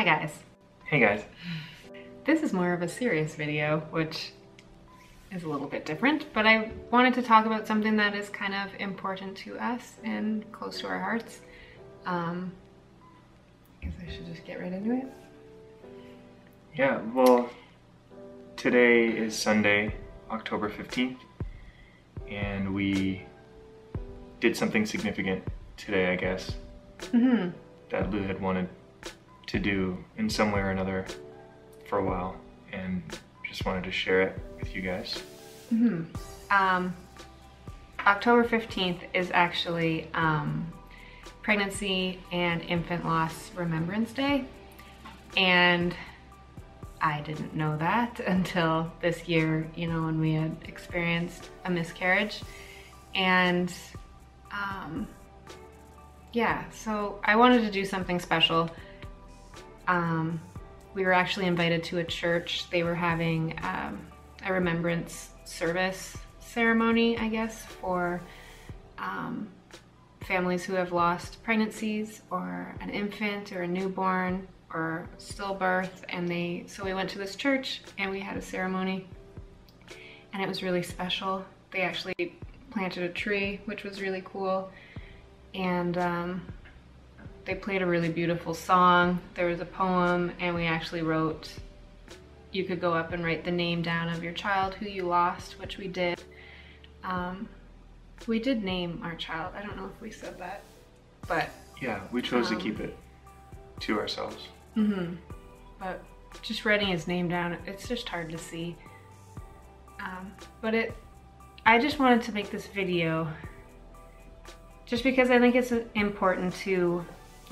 Hi guys. Hey guys. This is more of a serious video, which is a little bit different, but I wanted to talk about something that is kind of important to us and close to our hearts. Um, I guess I should just get right into it. Yeah, well, today is Sunday, October 15th, and we did something significant today, I guess, Mm-hmm. that Lou had wanted to do in some way or another for a while, and just wanted to share it with you guys. Mm-hmm. Um, October 15th is actually um, Pregnancy and Infant Loss Remembrance Day. And I didn't know that until this year, you know, when we had experienced a miscarriage. And um, yeah, so I wanted to do something special. Um, we were actually invited to a church. They were having um, a remembrance service ceremony, I guess, for um, families who have lost pregnancies or an infant or a newborn or stillbirth. And they, so we went to this church and we had a ceremony and it was really special. They actually planted a tree, which was really cool. And um, they played a really beautiful song. There was a poem and we actually wrote you could go up and write the name down of your child who you lost, which we did. Um, we did name our child. I don't know if we said that, but Yeah, we chose Um, to keep it to ourselves. hmm but just writing his name down, it's just hard to see. Um, but it, I just wanted to make this video just because I think it's important to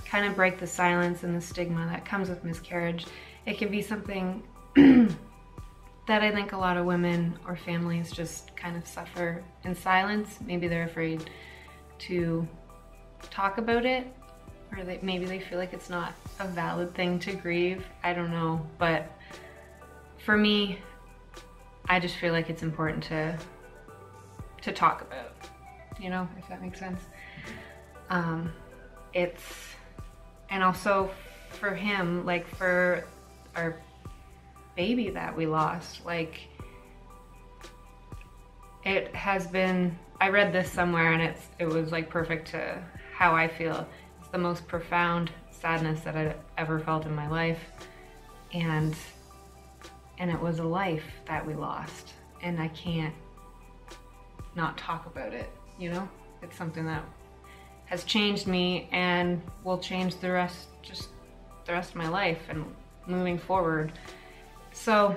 kind of break the silence and the stigma that comes with miscarriage. It can be something that I think a lot of women or families just kind of suffer in silence. Maybe they're afraid to talk about it or they, maybe they feel like it's not a valid thing to grieve. I don't know, but for me, I just feel like it's important to to talk about, you know, if that makes sense. Um, it's and also for him, like for our baby that we lost, like it has been. I read this somewhere, and it's it was like perfect to how I feel. It's the most profound sadness that I've ever felt in my life, and and it was a life that we lost, and I can't not talk about it. You know, it's something that has changed me and will change the rest, just the rest of my life and moving forward. So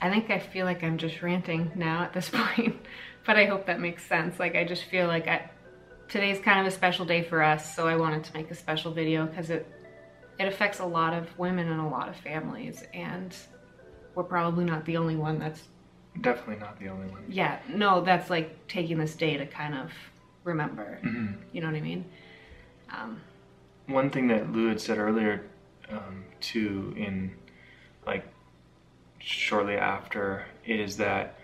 I think I feel like I'm just ranting now at this point, but I hope that makes sense. Like I just feel like I, today's kind of a special day for us, so I wanted to make a special video because it it affects a lot of women and a lot of families, and we're probably not the only one that's Definitely not the only one. yeah no that's like taking this day to kind of remember. Mhm. You know what I mean? Um, One thing that Lou had said earlier, um, too, in like shortly after, is that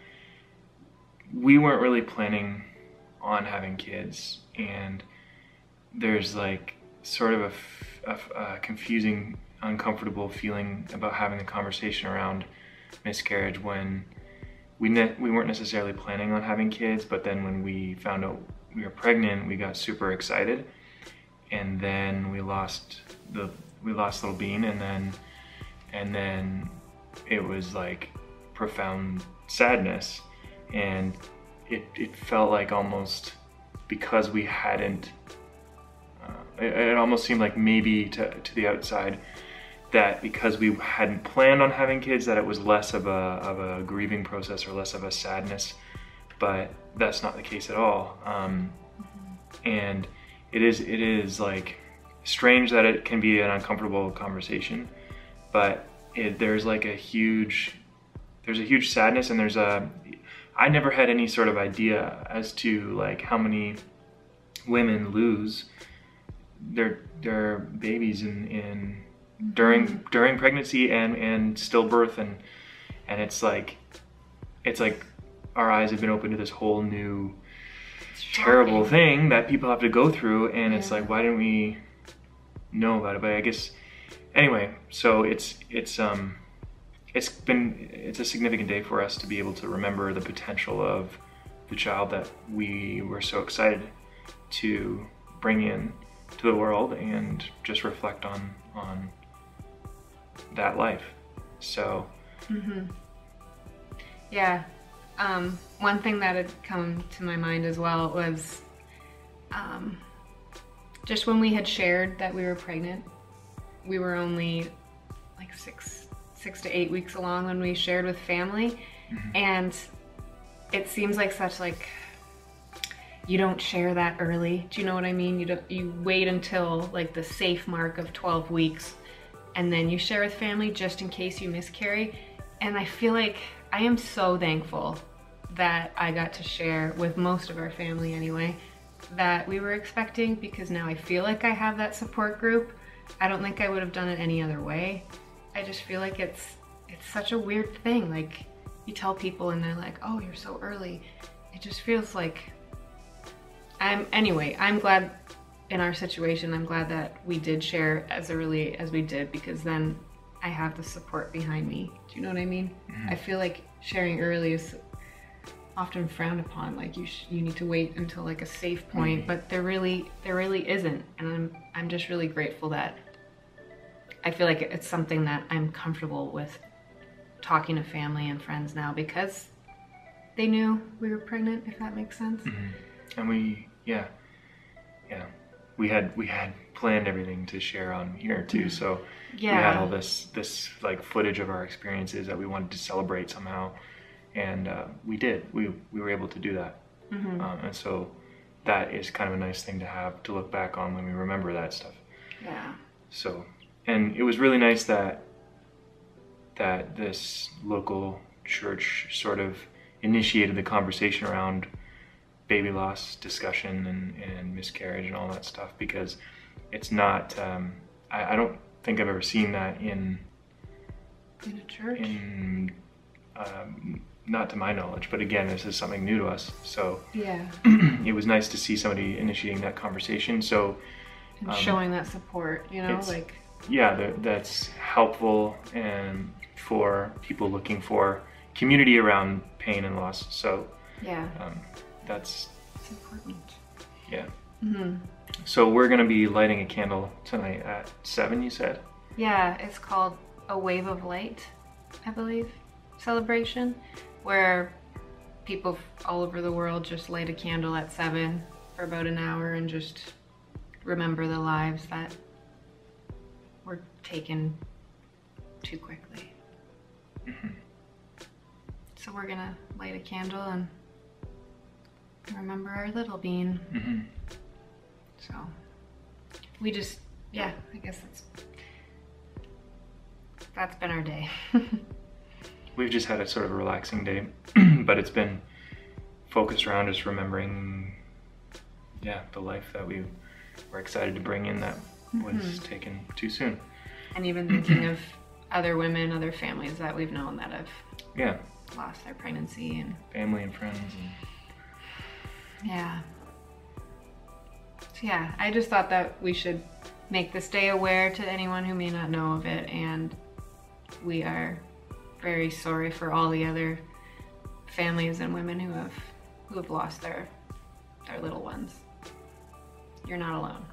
we weren't really planning on having kids, and there's like sort of a, f- a f- a confusing, uncomfortable feeling about having a conversation around miscarriage when we ne- we weren't necessarily planning on having kids, but then when we found out we were pregnant, we got super excited and then we lost the we lost little bean and then and then it was like profound sadness. And it, it felt like almost because we hadn't uh, it, it almost seemed like maybe to, to the outside that because we hadn't planned on having kids that it was less of a, of a grieving process or less of a sadness. But that's not the case at all. Um, and it is it is like strange that it can be an uncomfortable conversation but it, there's like a huge there's a huge sadness and there's a i never had any sort of idea as to like how many women lose their their babies in in during during pregnancy and and stillbirth and and it's like it's like our eyes have been open to this whole new terrible thing that people have to go through and it's like why didn't we know about it but i guess anyway, so it's it's um it's been it's a significant day for us to be able to remember the potential of the child that we were so excited to bring in to the world and just reflect on on that life. So Yeah. Um, one thing that had come to my mind as well was um, just when we had shared that we were pregnant, we were only like six, six to eight weeks along when we shared with family, and it seems like such like you don't share that early. Do you know what I mean? You don't. You wait until like the safe mark of 12 weeks, and then you share with family just in case you miscarry. And I feel like I am so thankful that I got to share with most of our family anyway that we were expecting because now I feel like I have that support group. I don't think I would have done it any other way. I just feel like it's it's such a weird thing. Like you tell people and they're like, "Oh, you're so early." It just feels like I'm anyway, I'm glad in our situation, I'm glad that we did share as early as we did because then I have the support behind me. Do you know what I mean? Mm-hmm. I feel like sharing early is often frowned upon like you sh- you need to wait until like a safe mm. point, but there really there really isn't and I'm I'm just really grateful that I feel like it's something that I'm comfortable with talking to family and friends now because they knew we were pregnant if that makes sense. Mm-hmm. and we yeah yeah we had we had planned everything to share on here too so yeah. we had all this this like footage of our experiences that we wanted to celebrate somehow and uh, we did we we were able to do that Mm-hmm. um, and so that is kind of a nice thing to have to look back on when we remember that stuff Yeah. so and it was really nice that that this local church sort of initiated the conversation around baby loss discussion and, and miscarriage and all that stuff because it's not um, I, I don't think I've ever seen that in In a church. in um, not to my knowledge but again this is something new to us so yeah. it was nice to see somebody initiating that conversation so And Um, showing that support, you know, like yeah, that, that's helpful and for people looking for community around pain and loss. So yeah, um, that's it's important. yeah. hmm So we're gonna be lighting a candle tonight at seven. You said. Yeah, it's called a wave of light, I believe, celebration, where people all over the world just light a candle at seven for about an hour and just remember the lives that were taken too quickly. So we're gonna light a candle and remember our little bean. hmm So we just, yeah, I guess that's that's been our day. We've just had a sort of relaxing day, but it's been focused around just remembering, yeah, the life that we were excited to bring in that mm-hmm. was taken too soon. and even thinking of other women, other families that we've known that have Yeah, lost their pregnancy and family and friends. And, yeah. So yeah, I just thought that we should make this day aware to anyone who may not know of it and we are very sorry for all the other families and women who have who have lost their their little ones. You're not alone.